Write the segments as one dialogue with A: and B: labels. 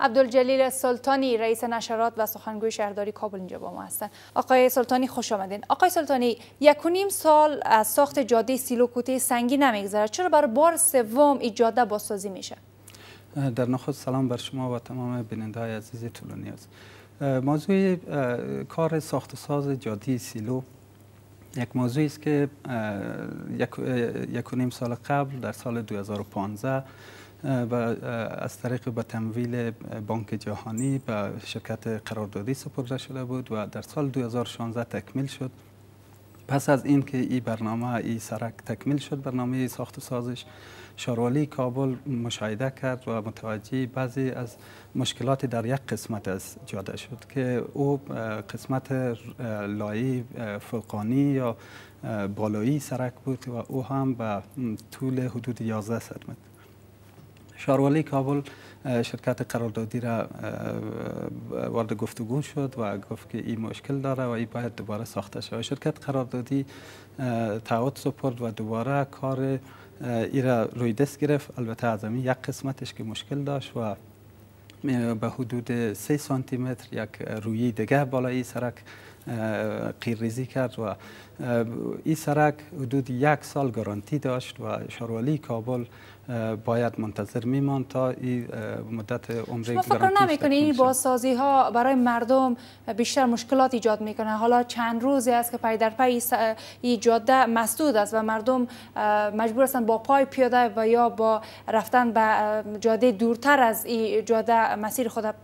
A: عبدالجلیل سلطانی رئیس نشرات و سخنگوی شهرداری کابل اینجا با ما هستند آقای سلطانی خوش آمدین. آقای سلطانی یک و نیم سال از ساخت جاده سیلو کوته سنگی نمیگذره. چرا برای بار سوم این جاده بازسازی میشه؟
B: در نخست سلام بر شما و تمام بیننده های عزیز است موضوع کار ساخت ساز جاده سیلو یک موضوعی است که یک و نیم سال قبل در سال 2015 و از طریق به تمویل بانک جهانی به شرکت قراردادی سپرده شده بود و در سال 2016 تکمیل شد. پس از اینکه این برنامه این سرک تکمیل شد برنامه ساخت و سازش شاروالی کابل مشاهده کرد و متوجه بعضی از مشکلات در یک قسمت از جاده شد که او قسمت لایی فوقانی یا بالایی سرک بود و او هم به طول حدود 11 متر. شاروالی کابل شرکت قراردادی را وارد گفتگو شد و گفت که این مشکل داره و این باید دوباره ساخته شود. شرکت قراردادی تعهد سپرد و دوباره کار ای را روی دست گرفت. البته از یک قسمتش که مشکل داشت و به حدود 3 سانتی متر یک روی دیگه بالای سرک قیرریزی کرد و این سرک حدود یک سال گارانتی داشت و شاروالی کابل باید منتظر میمان تا این مدت عمر
A: شما فکر نمی‌کنی این بازسازی ها برای مردم بیشتر مشکلات ایجاد می‌کنه حالا چند روزی است که پای در پای این جاده مسدود است و مردم مجبور هستند با پای پیاده و یا با رفتن به جاده دورتر از این جاده مسیر خود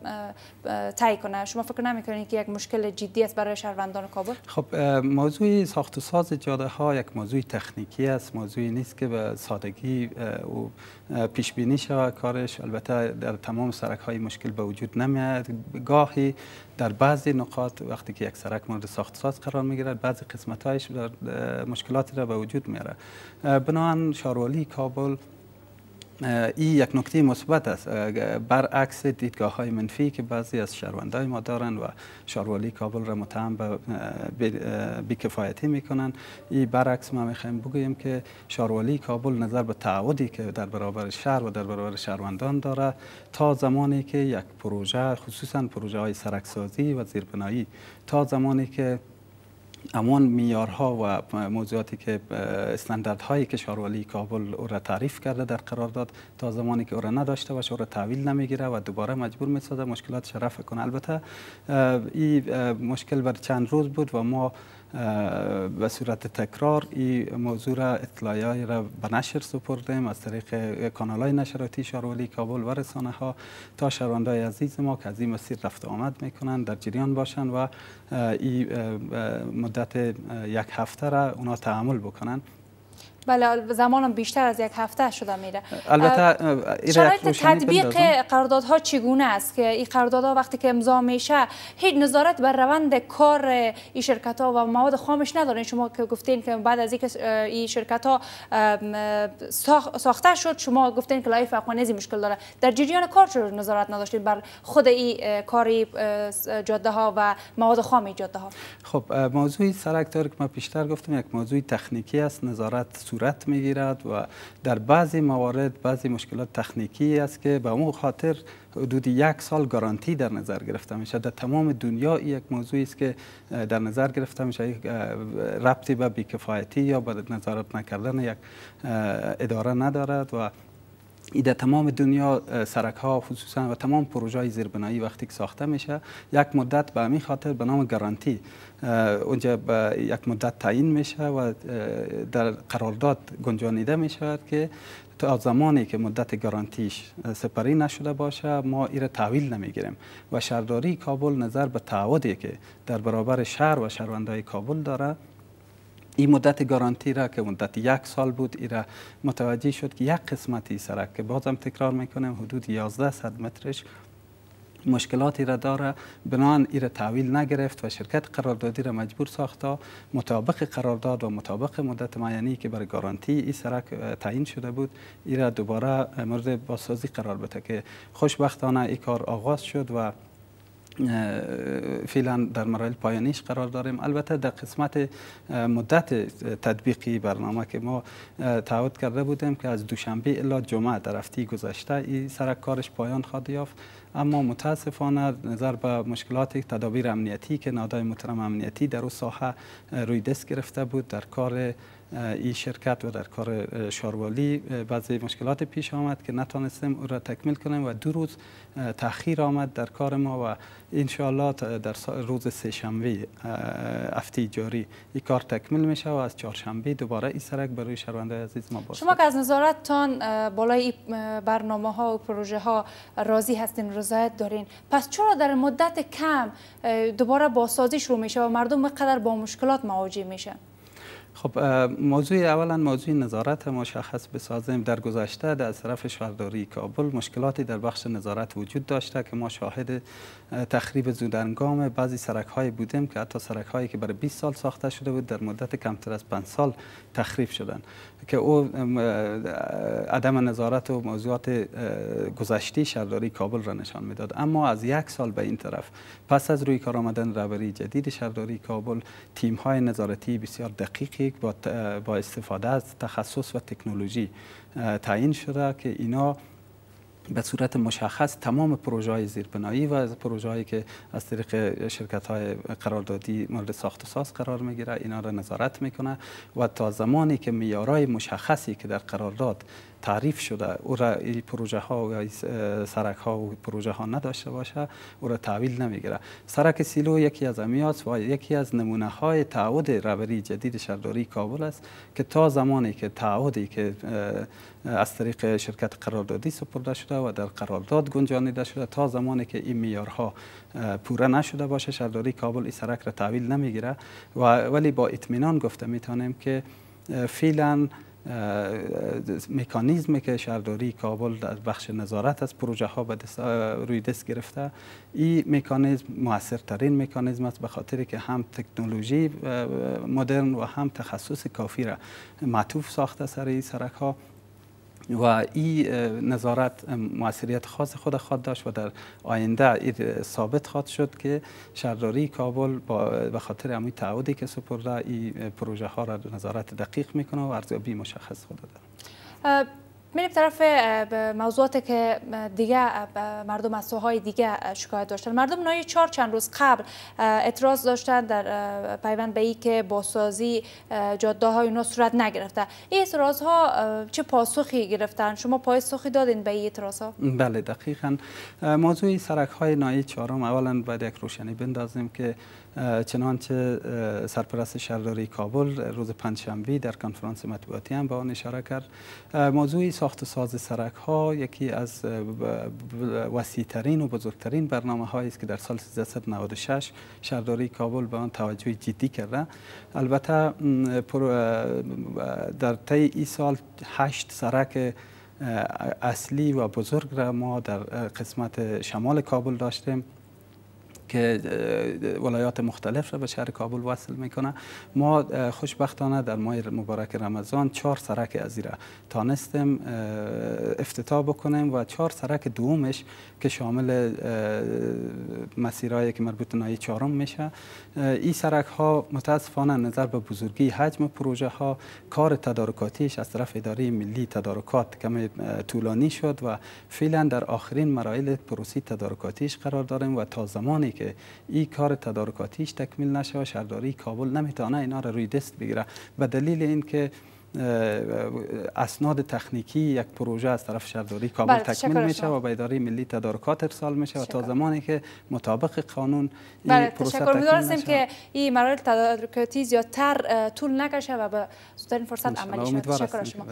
A: طی کنه شما فکر نمی‌کنید که یک مشکل جدی است برای شهروندان کابل؟
B: خب موضوع ساخت و ساز جاده ها یک موضوع تکنیکی است موضوعی نیست که به سادگی او پیش بینی شود. کارش البته در تمام سرک های مشکل به وجود نمیاد. گاهی در بعضی نقاط وقتی که یک سرک مورد ساخت ساز قرار می‌گیرد بعضی قسمت هایش مشکلاتی را به وجود میاره. بنابراین شاروالی کابل این یک نکته مثبت است. برعکس دیدگاه های منفی که بعضی از شهروندای ما دارند و شاروالی کابل را متهم به بیکفایتی می‌کنن این برعکس ما می‌خوایم بگوییم که شاروالی کابل نظر به تعهدی که در برابر شهر و در برابر شهروندان داره تا زمانی که یک پروژه خصوصا پروژه های سرکسازی و زیربنایی تا زمانی که امان میارها و موضوعاتی که استانداردهایی که شاروالی کابل او را تعریف کرده در قرارداد تا زمانی که او نداشته باشه او را تحویل نمی‌گیره و دوباره مجبور می‌سازه مشکلات رفع کنه. البته این مشکل بر چند روز بود و ما به صورت تکرار این موضوع را اطلاعی را به نشر سپردیم. از طریق کانال های نشراتی شاروالی کابل و رسانه ها تا شهروندای عزیز ما که از این مسیر رفت آمد می‌کنند در جریان باشند و این مدت یک هفته را اونا تحمل بکنند.
A: بله زمانم بیشتر از یک هفته شده میره.
B: البته
A: شرایط تطبیق قراردادها چگونه است؟ که این قراردادها وقتی که امضا میشه هیچ نظارت بر روند کار این شرکت ها و مواد خامش ندارین شما که گفتین که بعد از اینکه این شرکت ها ساخته شد شما گفتین که لایف افغانیزی مشکل داره. در جریان کار چرا نظارت نداشتین بر خود این کاری جاده ها و مواد خام جاده ها
B: خب موضوع سرک که ما بیشتر گفتم یک موضوع تکنیکی است نظارت صورت می‌گیرد و در بعضی موارد بعضی مشکلات تکنیکی است که به اون خاطر حدود یک سال گارانتی در نظر گرفته میشه در تمام دنیا یک موضوعی است که در نظر گرفته میشه. ربطی به بیکفایتی یا به نظارت نکردن یک اداره ندارد و در تمام دنیا سرک ها خصوصا و تمام پروژه های زیربنایی وقتی که ساخته میشه یک مدت به همین خاطر به نام گارانتی اونجا به یک مدت تعیین میشه و در قرارداد گنجانیده میشه که تا زمانی که مدت گارانتیش سپری نشده باشه ما این را تحویل نمی‌گیریم. و شهرداری کابل نظر به تعهدی که در برابر شهر و شهروندهای کابل داره. این مدت گارانتی را که مدت یک سال بود ای را متوجه شد که یک قسمتی سرک که بازم تکرار می‌کنم حدود 11 صد مترش مشکلاتی را داره. بنان ای را تحویل نگرفت و شرکت قراردادی را مجبور ساخته مطابق قرارداد و مطابق مدت معینی که برای گارانتی این سرک تعیین شده بود ای را دوباره مورد بازسازی قرار بده که خوشبختانه این کار آغاز شد و فعلا در مراحل پایانیش قرار داریم. البته در قسمت مدت تطبیقی برنامه که ما تعهد کرده بودیم که از دوشنبه الا جمعه در هفته گذشته این سرک کارش پایان خواهد یافت. اما متاسفانه نظر به مشکلات تدابیر امنیتی که نادای محترم امنیتی در اون ساحه روی دست گرفته بود در کار این شرکت و در کار شاروالی بعضی مشکلات پیش آمد که نتانستیم او را تکمیل کنیم و دو روز تاخیر آمد در کار ما و انشاءالله در روز سه شنبه هفته جاری این کار تکمیل میشه و از چهارشنبه دوباره این سرک برای شهرونده عزیز ما باشه
A: شما که از نظارتتان بالای برنامه ها و پروژه ها راضی هستین رضایت دارین. پس چرا در مدت کم دوباره بازسازی شروع میشه و مردم قدر با مشکلات مواجه میشه
B: خب موضوع اولا موضوع نظارت مشخص بسازیم در گذشته در طرف شهرداری کابل مشکلاتی در بخش نظارت وجود داشته که ما شاهد تخریب زودانگام بعضی سرک های بودیم که حتی سرک هایی که برای 20 سال ساخته شده بود در مدت کمتر از 5 سال تخریب شدن. که او عدم نظارت و موضوعات گذشتی شهرداری کابل را نشان می‌داد. اما از یک سال به این طرف پس از روی کار آمدن رهبری جدید شهرداری کابل تیم های نظارتی بسیار دقیقی با, با استفاده از تخصص و تکنولوژی تعیین شده که اینا به صورت مشخص تمام پروژه های زیربنایی و پروژه هایی که از طریق شرکت های قراردادی مورد ساخت و ساز قرار می‌گیره اینا را نظارت می‌کنه و تا زمانی که میارای مشخصی که در قرارداد تعریف شده او را این پروژه ها و سرک ها و پروژه ها نداشته باشه او را تحویل نمی‌گیره. سرک سیلو یکی از امیاس و یکی از نمونه های تعهد رهبری جدید شهرداری کابل است که تا زمانی که تعهدی که از طریق شرکت قراردادی سپرده شده و در قرارداد گنجانیده شده تا زمانی که این میارها پوره نشده باشه شهرداری کابل این سرک را تحویل نمی‌گیره. و ولی با اطمینان گفته می‌تونیم که فعلا مکانیزمی که شهرداری کابل در بخش نظارت از پروژه ها روی دست گرفته. این مکانیزم موثرترین مکانیزم است به خاطر که هم تکنولوژی مدرن و هم تخصص کافی را معطوف ساخته سر این سرک ها و این نظارت موثریت خاص خود خواهد داشت و در آینده ثابت خواهد شد که شهرداری کابل به خاطر همین تعهدی که سپرده این پروژه ها را نظارت دقیق می‌کنه و ارزیابی مشخص خود داره
A: میریم طرف موضوعاتی که دیگه مردم از سوهای دیگه شکایت داشتن. مردم نای چهار چند روز قبل اعتراض داشتن در پیوند به ای که بازسازی جاده های اونا صورت نگرفته. این اعتراض ها چه پاسخی گرفتن؟ شما پاسخی دادین به این اعتراض ها
B: بله دقیقا. موضوع سرک های نای چهارم اولا باید یک روشنی بندازیم که چنانچه سرپرست شهرداری کابل روز پنجشنبه در کنفرانس مطبوعاتی هم با آن اشاره کرد. موضوع ساخت و ساز سرک ها یکی از وسیع ترین و بزرگترین برنامه هایی است که در سال 1396 شهرداری کابل به آن توجه جدی کرده. البته در طی این سال هشت سرک اصلی و بزرگ را ما در قسمت شمال کابل داشتیم. که ولایات مختلف را به شهر کابل وصل می‌کنه. ما خوشبختانه در ماه مبارک رمضان چهار سرک از را تانستیم افتتاح بکنیم و چهار سرک دومش که شامل مسیرهایی که مربوط نایی چهارم میشه. این سرک ها متاسفانه نظر به بزرگی حجم پروژه ها کار تدارکاتیش از طرف اداره ملی تدارکات کمی طولانی شد و فعلا در آخرین مراحل پروسی تدارکاتیش قرار داریم و تا زمانی که این کار تدارکاتیش تکمیل نشه و شهرداری کابل نمی‌تونه اینا را روی دست بگیره. به دلیل اینکه اسناد تکنیکی یک پروژه از طرف شهرداری کابل بله، تکمیل میشه و به اداره ملی تدارکات ارسال میشه و تا زمانی که مطابق قانون
A: بله تشکر. هستیم که این مراحل تدارکاتی زیادتر طول نکشه و به زودترین فرصت عملی شود. شما.